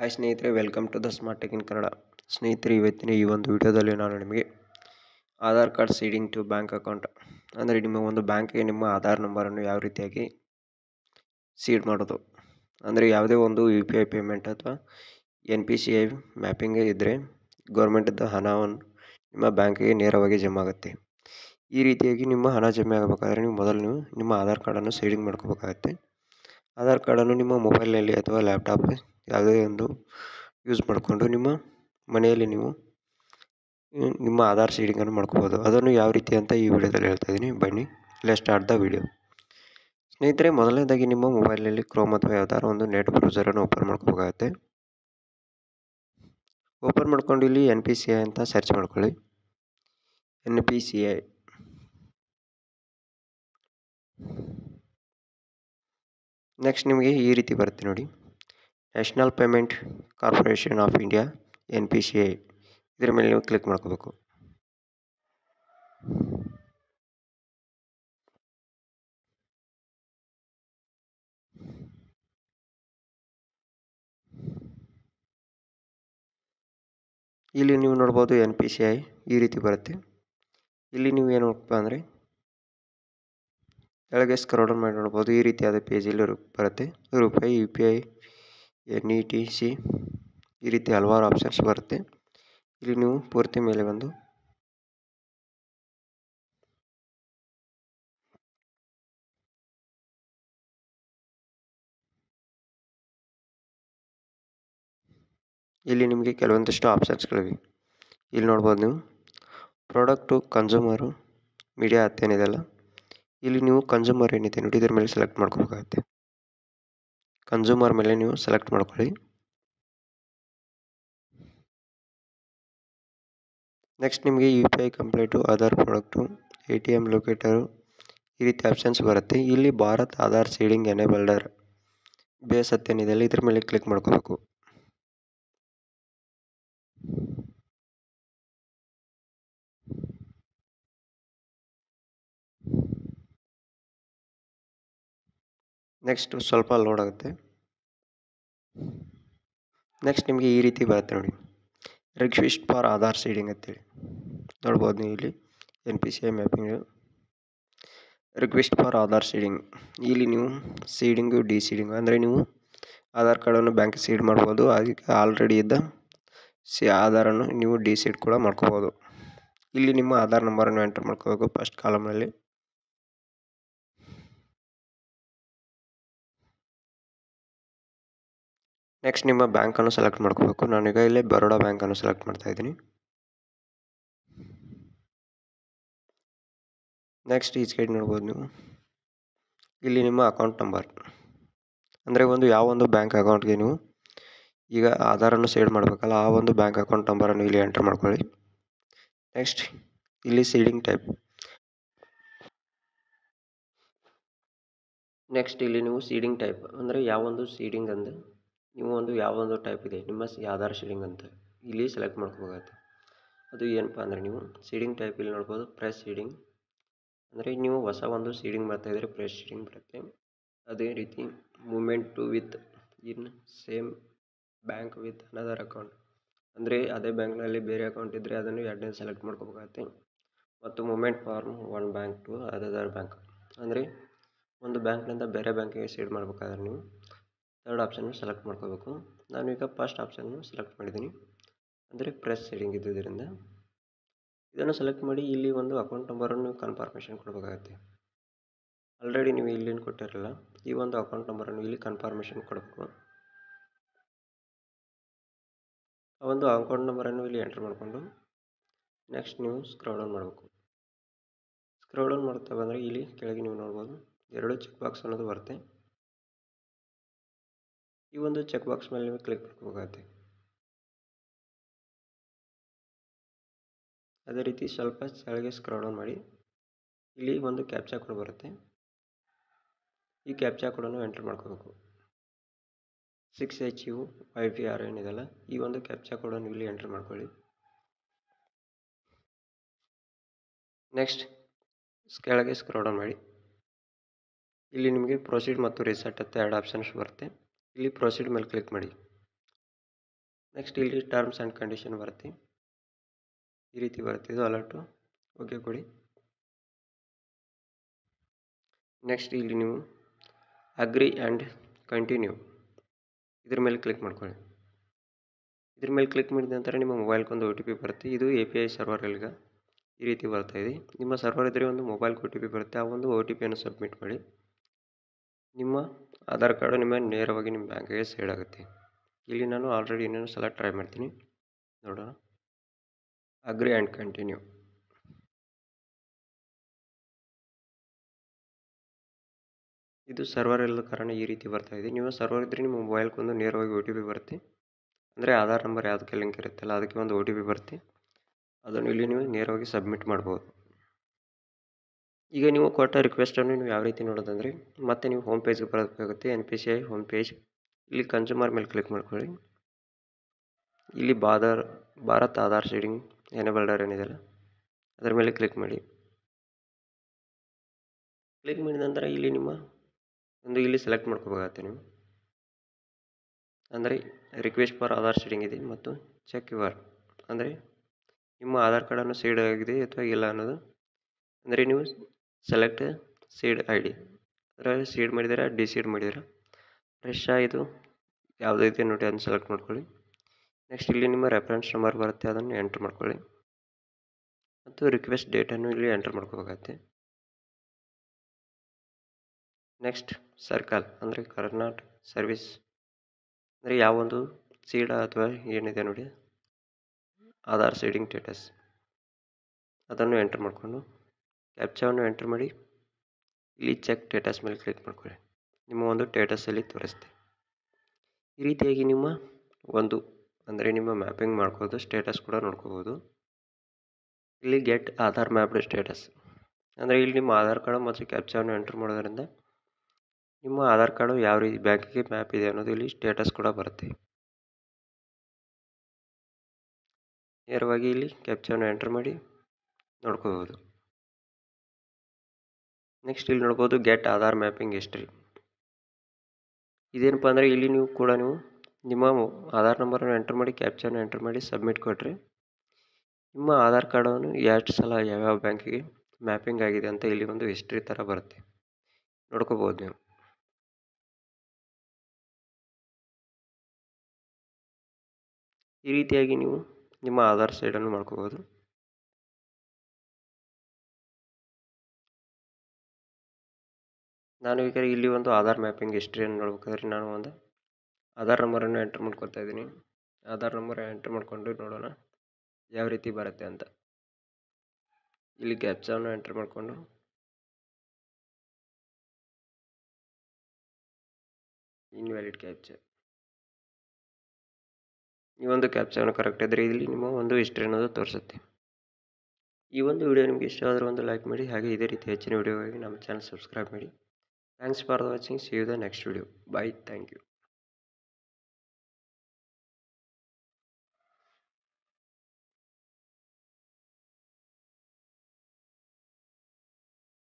Hi ಸ್ನೇಹಿತರೆ welcome to the smart tech in Kannada ಸ್ನೇಹಿತರೆ, ಇವತ್ತಿನ ಈ ಒಂದು ವಿಡಿಯೋದಲ್ಲಿ ನಾನು ನಿಮಗೆ Aadhaar card seeding to bank account ಅಂದರೆ ನಿಮ್ಮ ಒಂದು ಬ್ಯಾಂಕ್ಗೆ ನಿಮ್ಮ ಆಧಾರ್ ನಂಬರನ್ನು ಯಾವ ರೀತಿಯಾಗಿ ಸೀಡ್ ಮಾಡೋದು, ಅಂದರೆ ಯಾವುದೇ ಒಂದು ಯು ಪಿ ಐ ಪೇಮೆಂಟ್ ಅಥವಾ N P C I mapping ಇದ್ದರೆ ಗೌರ್ಮೆಂಟದ್ದು ಹಣವನ್ನು ನಿಮ್ಮ ಬ್ಯಾಂಕಿಗೆ ನೇರವಾಗಿ ಜಮಾ ಆಗುತ್ತೆ. ಈ ರೀತಿಯಾಗಿ ನಿಮ್ಮ ಹಣ ಜಮೆ ಆಗಬೇಕಾದ್ರೆ ನೀವು ಮೊದಲು ನೀವು ನಿಮ್ಮ ಆಧಾರ್ ಕಾರ್ಡನ್ನು ಸೀಡಿಂಗ್ ಮಾಡ್ಕೋಬೇಕಾಗತ್ತೆ. ಆಧಾರ್ ಕಾರ್ಡನ್ನು ನಿಮ್ಮ ಮೊಬೈಲ್ನಲ್ಲಿ ಅಥವಾ ಲ್ಯಾಪ್ಟಾಪ್ ಯಾವುದೇ ಒಂದು ಯೂಸ್ ಮಾಡಿಕೊಂಡು ನಿಮ್ಮ ಮನೆಯಲ್ಲಿ ನೀವು ನಿಮ್ಮ ಆಧಾರ್ ಸೀಡಿಂಗನ್ನು ಮಾಡ್ಕೋಬೋದು. ಅದನ್ನು ಯಾವ ರೀತಿ ಅಂತ ಈ ವಿಡಿಯೋದಲ್ಲಿ ಹೇಳ್ತಾ ಇದ್ದೀನಿ. ಬನ್ನಿ ಲೆಟ್ ಸ್ಟಾರ್ಟ್ ದ ವಿಡಿಯೋ ಸ್ನೇಹಿತರೆ, ಮೊದಲನೇದಾಗಿ ನಿಮ್ಮ ಮೊಬೈಲಲ್ಲಿ ಕ್ರೋಮ್ ಅಥವಾ ಯಾವ್ದಾದ್ರು ಒಂದು ನೆಟ್ ಬ್ರೌಸರನ್ನು ಓಪನ್ ಮಾಡ್ಕೋಬೇಕಾಗತ್ತೆ. ಓಪನ್ ಮಾಡ್ಕೊಂಡು ಇಲ್ಲಿ ಎನ್ ಪಿ ಸಿ ಐ ಅಂತ ಸರ್ಚ್ ಮಾಡ್ಕೊಳ್ಳಿ. N P C I next ನಿಮಗೆ ಈ ರೀತಿ ಬರುತ್ತೆ ನೋಡಿ. National payment corporation of India N P C I ಇದರ ಮೇಲೆ ನೀವು ಕ್ಲಿಕ್ ಮಾಡ್ಕೋಬೇಕು. ಇಲ್ಲಿ ನೀವು ನೋಡ್ಬೋದು ಎನ್ ಪಿ ಸಿ ಐ ಈ ರೀತಿ ಬರುತ್ತೆ. ಇಲ್ಲಿ ನೀವು ಏನು ಅಂದರೆ, ಕೆಳಗೆ ಸ್ಕ್ರೋಲ್ ಮಾಡಿ ನೋಡ್ಬೋದು ಈ ರೀತಿಯಾದ ಪೇಜಲ್ಲಿ ಬರುತ್ತೆ. ರೂಪಾಯಿ U P I N E T, C ಈ ರೀತಿ ಹಲವಾರು ಆಪ್ಷನ್ಸ್ ಬರುತ್ತೆ. ಇಲ್ಲಿ ನೀವು ಪೂರ್ತಿ ಮೇಲೆ ಬಂದು ಇಲ್ಲಿ ನಿಮಗೆ ಕೆಲವೊಂದಿಷ್ಟು ಆಪ್ಷನ್ಸ್ಗಳಿವೆ ಇಲ್ಲಿ ನೋಡ್ಬೋದು ನೀವು ಪ್ರಾಡಕ್ಟು ಕನ್ಸ್ಯೂಮರು ಮೀಡಿಯಾ ಅತ್ತೇನಿದೆಲ್ಲ ಇಲ್ಲಿ ನೀವು ಕನ್ಸ್ಯೂಮರ್ ಏನಿದೆ ನೋಡಿ, ಇದ್ರ ಮೇಲೆ ಸೆಲೆಕ್ಟ್ ಮಾಡ್ಕೋಬೇಕಾಗತ್ತೆ. ಕನ್ಸ್ಯೂಮರ್ ಮೇಲೆ ನೀವು ಸೆಲೆಕ್ಟ್ ಮಾಡ್ಕೊಳ್ಳಿ. ನೆಕ್ಸ್ಟ್ ನಿಮಗೆ U P I complete Aadhaar product A T M locator ಈ ರೀತಿ ಆಪ್ಷನ್ಸ್ ಬರುತ್ತೆ. ಇಲ್ಲಿ Bharat Aadhaar seeding enabler base ಹತ್ತೇನಿದೆ ಇದ್ರ ಮೇಲೆ ಕ್ಲಿಕ್ ಮಾಡ್ಕೋಬೇಕು. ನೆಕ್ಸ್ಟ್ ಸ್ವಲ್ಪ ಲೋಡ್ ಆಗುತ್ತೆ. ನೆಕ್ಸ್ಟ್ ನಿಮಗೆ ಈ ರೀತಿ ಬರುತ್ತೆ ನೋಡಿ. ರಿಕ್ವೆಸ್ಟ್ ಫಾರ್ ಆಧಾರ್ ಸೀಡಿಂಗ್ ಅಂತೇಳಿ ನೋಡ್ಬೋದು ನೀವು ಇಲ್ಲಿ N P C I mapping request for Aadhaar seeding ಇಲ್ಲಿ ನೀವು ಸೀಡಿಂಗು ಡಿ ಸೀಡಿಂಗು ಅಂದರೆ ನೀವು ಆಧಾರ್ ಕಾರ್ಡನ್ನು ಬ್ಯಾಂಕ್ ಸೀಡ್ ಮಾಡ್ಬೋದು. ಅದಕ್ಕೆ ಆಲ್ರೆಡಿ ಇದ್ದ ಸಿ ಆಧಾರನ್ನು ನೀವು ಡಿ ಸೀಡ್ ಕೂಡ ಮಾಡ್ಕೋಬೋದು. ಇಲ್ಲಿ ನಿಮ್ಮ ಆಧಾರ್ ನಂಬರನ್ನು ಎಂಟರ್ ಮಾಡ್ಕೋಬೇಕು ಫಸ್ಟ್ ಕಾಲಮ್ನಲ್ಲಿ ನೆಕ್ಸ್ಟ್ ನಿಮ್ಮ ಬ್ಯಾಂಕನ್ನು ಸೆಲೆಕ್ಟ್ ಮಾಡ್ಕೋಬೇಕು. ನಾನೀಗ ಇಲ್ಲಿ ಬರೋಡಾ ಬ್ಯಾಂಕನ್ನು ಸೆಲೆಕ್ಟ್ ಮಾಡ್ತಾ ಇದ್ದೀನಿ. ನೆಕ್ಸ್ಟ್ ಈ ಸೈಡ್ ನೋಡ್ಬೋದು ನೀವು. ಇಲ್ಲಿ ನಿಮ್ಮ ಅಕೌಂಟ್ ನಂಬರ್ ಅಂದರೆ ಒಂದು ಯಾವ ಒಂದು ಬ್ಯಾಂಕ್ ಅಕೌಂಟ್ಗೆ ನೀವು ಈಗ ಆಧಾರನ್ನು ಸೇಡ್ ಮಾಡಬೇಕಲ್ಲ, ಆ ಒಂದು ಬ್ಯಾಂಕ್ ಅಕೌಂಟ್ ನಂಬರನ್ನು ಇಲ್ಲಿ ಎಂಟರ್ ಮಾಡ್ಕೊಳ್ಳಿ. ನೆಕ್ಸ್ಟ್ ಇಲ್ಲಿ ಸೀಡಿಂಗ್ ಟೈಪ್ ನೆಕ್ಸ್ಟ್ ಇಲ್ಲಿ ನೀವು ಸೀಡಿಂಗ್ ಟೈಪ್ ಅಂದರೆ ಯಾವೊಂದು ಸೀಡಿಂಗ್ ಅಂದರೆ ನೀವು ಒಂದು ಯಾವೊಂದು ಟೈಪ್ ಇದೆ. ನಿಮ್ಮ ಆಧಾರ್ ಶೀಡಿಂಗ್ ಅಂತ ಇಲ್ಲಿ ಸೆಲೆಕ್ಟ್ ಮಾಡ್ಕೋಬೇಕಾಗತ್ತೆ. ಅದು ಏನಪ್ಪ ಅಂದರೆ ನೀವು ಸೀಡಿಂಗ್ ಟೈಪ್ ಇಲ್ಲಿ ನೋಡ್ಬೋದು. ಪ್ರೆಸ್ ಸೀಡಿಂಗ್ ಅಂದರೆ ನೀವು ಹೊಸ ಒಂದು ಸೀಡಿಂಗ್ ಮಾಡ್ತಾ ಇದ್ದರೆ ಪ್ರೆಸ್ ಸೀಡಿಂಗ್ ಬರುತ್ತೆ. ಅದೇ ರೀತಿ movement to within same bank with another account ಅಂದರೆ ಅದೇ ಬ್ಯಾಂಕ್ನಲ್ಲಿ ಬೇರೆ ಅಕೌಂಟ್ ಇದ್ದರೆ ಅದನ್ನು ಎರಡನೇ ಸೆಲೆಕ್ಟ್ ಮಾಡ್ಕೋಬೇಕಾಗತ್ತೆ. ಮತ್ತು movement from one bank to other bank ಅಂದರೆ ಒಂದು ಬ್ಯಾಂಕ್ನಿಂದ ಬೇರೆ ಬ್ಯಾಂಕಿಗೆ ಸೀಡ್ ಮಾಡಬೇಕಾದ್ರೆ ನೀವು ಥರ್ಡ್ ಆಪ್ಷನ್ನು ಸೆಲೆಕ್ಟ್ ಮಾಡ್ಕೋಬೇಕು. ನಾನು ಈಗ ಫಸ್ಟ್ ಆಪ್ಷನ್ನು ಸೆಲೆಕ್ಟ್ ಮಾಡಿದ್ದೀನಿ. ಅಂದರೆ ಪ್ರೆಸ್ ಸೆಡಿಂಗ್ ಇದ್ದುದರಿಂದ. ಇದನ್ನು ಸೆಲೆಕ್ಟ್ ಮಾಡಿ ಇಲ್ಲಿ ಒಂದು ಅಕೌಂಟ್ ನಂಬರನ್ನು ಕನ್ಫರ್ಮೇಷನ್ ಕೊಡಬೇಕಾಗತ್ತೆ. ಆಲ್ರೆಡಿ ನೀವು ಇಲ್ಲಿನ ಕೊಟ್ಟಿರಲ್ಲ, ಈ ಒಂದು ಅಕೌಂಟ್ ನಂಬರನ್ನು ಇಲ್ಲಿ ಕನ್ಫರ್ಮೇಷನ್ ಕೊಡಬೇಕು. ಆ ಒಂದು ಅಕೌಂಟ್ ನಂಬರನ್ನು ಇಲ್ಲಿ ಎಂಟ್ರ್ ಮಾಡಿಕೊಂಡು ನೆಕ್ಸ್ಟ್ ನೀವು ಸ್ಕ್ರೋಲ್ ಡೌನ್ ಮಾಡಬೇಕು. ಸ್ಕ್ರೋಲ್ ಡೌನ್ ಮಾಡ್ತಾ ಬಂದರೆ ಇಲ್ಲಿ ಕೆಳಗೆ ನೀವು ನೋಡ್ಬೋದು, ಎರಡು ಚೆಕ್ ಬಾಕ್ಸ್ ಅನ್ನೋದು ಬರುತ್ತೆ. ಈ ಒಂದು ಚೆಕ್ ಬಾಕ್ಸ್ ಮೇಲೆ ನೀವು ಕ್ಲಿಕ್ ಮಾಡ್ಕೋಬೇಕಾಗತ್ತೆ ಅದೇ ರೀತಿ ಸ್ವಲ್ಪ ಕೆಳಗೆ ಸ್ಕ್ರೋಲ್ ಡೌನ್ ಮಾಡಿ. ಇಲ್ಲಿ ಒಂದು ಕ್ಯಾಪ್ಚಾ ಕೋಡ್ ಬರುತ್ತೆ. ಈ ಕ್ಯಾಪ್ಚಾ ಕೋಡನ್ನು ಎಂಟ್ರ್ ಮಾಡ್ಕೋಬೇಕು. Six H U five P R ಏನಿದೆಲ್ಲ ಈ ಒಂದು ಕ್ಯಾಪ್ಚಾ ಕೋಡನ್ನು ಇಲ್ಲಿ ಎಂಟ್ರ್ ಮಾಡ್ಕೊಳ್ಳಿ. ನೆಕ್ಸ್ಟ್ ಕೆಳಗೆ ಸ್ಕ್ರೋಲ್ ಡೌನ್ ಮಾಡಿ. ಇಲ್ಲಿ ನಿಮಗೆ ಪ್ರೊಸೀಡ್ ಮತ್ತು ರಿಸೆಟ್ ಅಂತ ಎರಡು ಆಪ್ಷನ್ಸ್ ಬರುತ್ತೆ. ಇಲ್ಲಿ ಪ್ರೊಸೀಡ್ ಮೇಲೆ ಕ್ಲಿಕ್ ಮಾಡಿ. ನೆಕ್ಸ್ಟ್ ಇಲ್ಲಿ ಟರ್ಮ್ಸ್ ಆ್ಯಂಡ್ ಕಂಡೀಷನ್ ಬರುತ್ತೆ. ಈ ರೀತಿ ಬರುತ್ತೆ. ಇದು ಅಲರ್ಟು ಓಕೆ ಕೊಡಿ. ನೆಕ್ಸ್ಟ್ ಇಲ್ಲಿ ನೀವು ಅಗ್ರಿ ಆ್ಯಂಡ್ ಕಂಟಿನ್ಯೂ ಇದ್ರ ಮೇಲೆ ಕ್ಲಿಕ್ ಮಾಡ್ಕೊಳ್ಳಿ. ಇದ್ರ ಮೇಲೆ ಕ್ಲಿಕ್ ಮಾಡಿದ ನಂತರ ನಿಮ್ಮ ಮೊಬೈಲ್ಗೊಂದು ಒ ಟಿ ಪಿ ಬರುತ್ತೆ. ಇದು ಎ ಪಿ ಐ ಸರ್ವರ್ಗಳಿಗೆ ಈ ರೀತಿ ಬರ್ತಾ ಇದೆ. ನಿಮ್ಮ ಸರ್ವರ್ ಇದ್ದರೆ ಒಂದು ಮೊಬೈಲ್ಗೆ ಒ ಟಿ ಪಿ ಬರುತ್ತೆ. ಆ ಒಂದು ಒ ಟಿ ಪಿಯನ್ನು ಸಬ್ಮಿಟ್ ಮಾಡಿ. ನಿಮ್ಮ ಆಧಾರ್ ಕಾರ್ಡು ನಿಮ್ಮ ನೇರವಾಗಿ ನಿಮ್ಮ ಬ್ಯಾಂಕಿಗೆ ಸೇಡ್ ಆಗುತ್ತೆ. ಇಲ್ಲಿ ನಾನು ಆಲ್ರೆಡಿ ಇನ್ನೊಂದು ಸಲ ಟ್ರೈ ಮಾಡ್ತೀನಿ. ನೋಡೋಣ. Agree and continue. ಇದು ಸರ್ವರ್ ಇಲ್ಲದ ಕಾರಣ ಈ ರೀತಿ ಬರ್ತಾ ಇದೆ. ನೀವು ಸರ್ವರ್ ಇದ್ದರೆ ನಿಮ್ಮ ಮೊಬೈಲ್ಗೊಂದು ನೇರವಾಗಿ ಒ ಟಿ ಪಿ ಬರುತ್ತೆ. ಅಂದರೆ ಆಧಾರ್ ನಂಬರ್ ಯಾವುದಕ್ಕೆ ಲಿಂಕ್ ಇರುತ್ತಲ್ಲ, ಅದಕ್ಕೆ ಒಂದು ಒ ಟಿ ಪಿ ಬರುತ್ತೆ. ಅದನ್ನು ಇಲ್ಲಿ ನೀವು ನೇರವಾಗಿ ಸಬ್ಮಿಟ್ ಮಾಡ್ಬೋದು. ಈಗ ನೀವು ಕೊಟ್ಟ ರಿಕ್ವೆಸ್ಟನ್ನು ನೀವು ಯಾವ ರೀತಿ ನೋಡೋದಂದರೆ ಮತ್ತೆ ನೀವು ಹೋಮ್ ಪೇಜ್ಗೆ ಬರಬೇಕಾಗುತ್ತೆ. N P C I home page ಇಲ್ಲಿ ಕನ್ಸ್ಯೂಮರ್ ಮೇಲೆ ಕ್ಲಿಕ್ ಮಾಡ್ಕೊಳ್ಳಿ. ಇಲ್ಲಿ ಬಾದರ್ ಭಾರತ್ ಆಧಾರ್ ಶೇಡಿಂಗ್ ಎನೇಬಲ್ಡರ್ ಏನಿದೆಯಲ್ಲ ಅದರ ಮೇಲೆ ಕ್ಲಿಕ್ ಮಾಡಿ. ಕ್ಲಿಕ್ ಮಾಡಿದ ನಂತರ ಇಲ್ಲಿ ನಿಮ್ಮ ಒಂದು ಇಲ್ಲಿ ಸೆಲೆಕ್ಟ್ ಮಾಡ್ಕೋಬೇಕಾಗತ್ತೆ ನೀವು. ಅಂದರೆ ರಿಕ್ವೆಸ್ಟ್ ಫಾರ್ ಆಧಾರ್ ಶೇಡಿಂಗ್ ಇದೆ ಮತ್ತು ಚೆಕ್ ಯುವರ್ ಅಂದರೆ ನಿಮ್ಮ ಆಧಾರ್ ಕಾರ್ಡನ್ನು ಸೀಡ್ ಆಗಿದೆ ಅಥವಾ ಇಲ್ಲ ಅನ್ನೋದು. ಅಂದರೆ ನೀವು ಸೆಲೆಕ್ಟ್ ಸೀಡ್ ಐ ಡಿ ಅದರಲ್ಲಿ ಸೀಡ್ ಮಾಡಿದ್ದೀರಾ ಡಿಸೀಡ್ ಮಾಡಿದ್ದೀರಾ? ಫ್ರೆಶ್ ಇದು ಯಾವುದೈತೆ ನೋಡಿ ಅದನ್ನು ಸೆಲೆಕ್ಟ್ ಮಾಡ್ಕೊಳ್ಳಿ. ನೆಕ್ಸ್ಟ್ ಇಲ್ಲಿ ನಿಮ್ಮ ರೆಫರೆನ್ಸ್ ನಂಬರ್ ಬರುತ್ತೆ, ಅದನ್ನು ಎಂಟ್ರ್ ಮಾಡ್ಕೊಳ್ಳಿ. ಮತ್ತು ರಿಕ್ವೆಸ್ಟ್ ಡೇಟನ್ನು ಇಲ್ಲಿ ಎಂಟ್ರ್ ಮಾಡ್ಕೋಬೇಕಾಗತ್ತೆ. ನೆಕ್ಸ್ಟ್ ಸರ್ಕಲ್ ಅಂದರೆ ಕರ್ನಾಟಕ ಸರ್ವಿಸ್ ಅಂದರೆ ಯಾವೊಂದು ಸೀಡ ಅಥವಾ ಏನಿದೆ ನೋಡಿ? ಆಧಾರ್ ಸೀಡಿಂಗ್ ಸ್ಟೇಟಸ್ ಅದನ್ನು ಎಂಟ್ರ್ ಮಾಡಿಕೊಂಡು. ಕ್ಯಾಪ್ಚಾವನ್ನು ಎಂಟ್ರ್ ಮಾಡಿ, ಇಲ್ಲಿ ಚೆಕ್ ಸ್ಟೇಟಸ್ ಮೇಲೆ ಕ್ಲಿಕ್ ಮಾಡ್ಕೊಳ್ಳಿ. ನಿಮ್ಮ ಒಂದು ಸ್ಟೇಟಸಲ್ಲಿ ತೋರಿಸ್ತೆ. ಈ ರೀತಿಯಾಗಿ ನಿಮ್ಮ ಒಂದು, ಅಂದರೆ ನಿಮ್ಮ ಮ್ಯಾಪಿಂಗ್ ಮಾಡ್ಕೋದು ಸ್ಟೇಟಸ್ ಕೂಡ ನೋಡ್ಕೋಬೋದು ಇಲ್ಲಿ ಗೆಟ್ ಆಧಾರ್ ಮ್ಯಾಪ್ಡ್ ಸ್ಟೇಟಸ್ ಅಂದರೆ ಇಲ್ಲಿ ನಿಮ್ಮ ಆಧಾರ್ ಕಾರ್ಡು ಮತ್ತು ಕ್ಯಾಪ್ಚಾವನ್ನು ಎಂಟ್ರ್ ಮಾಡೋದರಿಂದ ನಿಮ್ಮ ಆಧಾರ್ ಕಾರ್ಡು ಯಾವ ರೀತಿ ಬ್ಯಾಂಕಿಗೆ ಮ್ಯಾಪ್ ಇದೆ ಅನ್ನೋದು ಇಲ್ಲಿ ಸ್ಟೇಟಸ್ ಕೂಡ ಬರುತ್ತೆ. ನೇರವಾಗಿ ಇಲ್ಲಿ ಕ್ಯಾಪ್ಚಾವನ್ನು ಎಂಟ್ರ್ ಮಾಡಿ ನೋಡ್ಕೋಬೋದು ನೆಕ್ಸ್ಟ್ ಇಲ್ಲಿ ನೋಡ್ಬೋದು ಗೆಟ್ ಆಧಾರ್ ಮ್ಯಾಪಿಂಗ್ ಹಿಸ್ಟ್ರಿ ಇದೇನಪ್ಪ ಅಂದರೆ ಇಲ್ಲಿ ನೀವು ಕೂಡ ನೀವು ನಿಮ್ಮ ಆಧಾರ್ ನಂಬರನ್ನು ಎಂಟರ್ ಮಾಡಿ ಕ್ಯಾಪ್ಚರ್ನ ಎಂಟರ್ ಮಾಡಿ ಸಬ್ಮಿಟ್ ಕೊಟ್ಟರೆ ನಿಮ್ಮ ಆಧಾರ್ ಕಾರ್ಡನ್ನು ಎಷ್ಟು ಸಲ ಯಾವ್ಯಾವ ಬ್ಯಾಂಕಿಗೆ ಮ್ಯಾಪಿಂಗ್ ಆಗಿದೆ ಅಂತ ಇಲ್ಲಿ ಒಂದು ಹಿಸ್ಟ್ರಿ ಥರ ಬರುತ್ತೆ. ನೋಡ್ಕೋಬೋದು ನೀವು. ಈ ರೀತಿಯಾಗಿ ನೀವು ನಿಮ್ಮ ಆಧಾರ್ ಸೈಡನ್ನು ಮಾಡ್ಕೋಬೋದು. ನಾನು ಈಗ ಇಲ್ಲಿ ಒಂದು ಆಧಾರ್ ಮ್ಯಾಪಿಂಗ್ ಹಿಸ್ಟ್ರಿಯನ್ನು ನೋಡ್ಬೇಕಾದ್ರೆ ನಾನು ಒಂದು ಆಧಾರ್ ನಂಬರನ್ನು ಎಂಟ್ರ್ ಮಾಡ್ಕೊತಾ ಇದ್ದೀನಿ. ಆಧಾರ್ ನಂಬರ್ ಎಂಟ್ರ್ ಮಾಡಿಕೊಂಡು ನೋಡೋಣ ಯಾವ ರೀತಿ ಬರುತ್ತೆ ಅಂತ. ಇಲ್ಲಿ ಕ್ಯಾಪ್ಚಾವನ್ನು ಎಂಟ್ರ್ ಮಾಡಿಕೊಂಡು ಇನ್ವ್ಯಾಲಿಡ್ ಕ್ಯಾಪ್ಚ ಈ ಒಂದು ಕ್ಯಾಪ್ಚಾವನ್ನು ಕರೆಕ್ಟ್ ಇದ್ದರೆ ಇಲ್ಲಿ ನಿಮ್ಮ ಒಂದು ಹಿಸ್ಟ್ರಿ ಅನ್ನೋದು ತೋರಿಸುತ್ತೆ. ಈ ಒಂದು ವಿಡಿಯೋ ನಿಮಗೆ ಇಷ್ಟ ಆದರೆ ಒಂದು ಲೈಕ್ ಮಾಡಿ, ಹಾಗೆ ಇದೇ ರೀತಿ ಹೆಚ್ಚಿನ ವಿಡಿಯೋಗಾಗಿ ನಮ್ಮ ಚಾನಲ್ ಸಬ್ಸ್ಕ್ರೈಬ್ ಮಾಡಿ. Thanks for watching. See you the next video. Bye. Thank you.